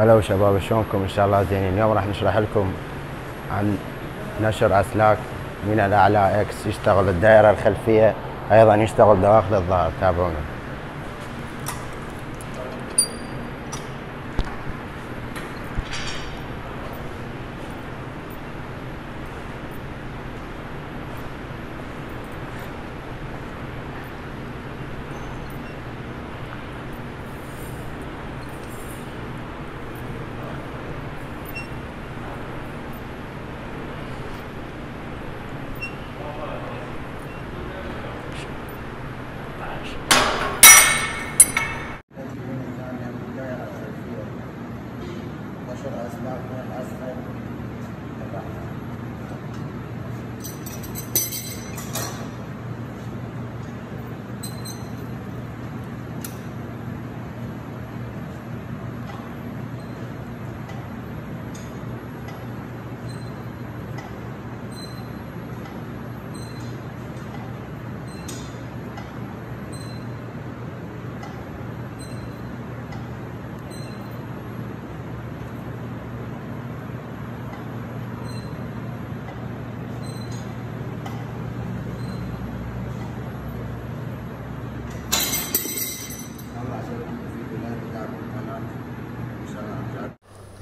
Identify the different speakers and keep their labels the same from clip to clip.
Speaker 1: هلا شباب شلونكم؟ إن شاء الله زينين. اليوم راح نشرح لكم عن نشر أسلاك من الأعلى إكس يشتغل بالدائره الخلفية أيضا يشتغل دواخل الظهر. تابعونا. نشر اسلاك من الاسفل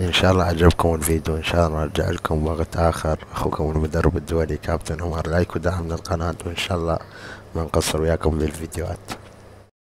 Speaker 1: إن شاء الله عجبكم الفيديو إن شاء الله نرجع لكم وقت آخر. أخوكم المدرب الدولي كابتن عمر لايك ودعم للقناة وإن شاء الله ما نقصر وياكم بالفيديوهات.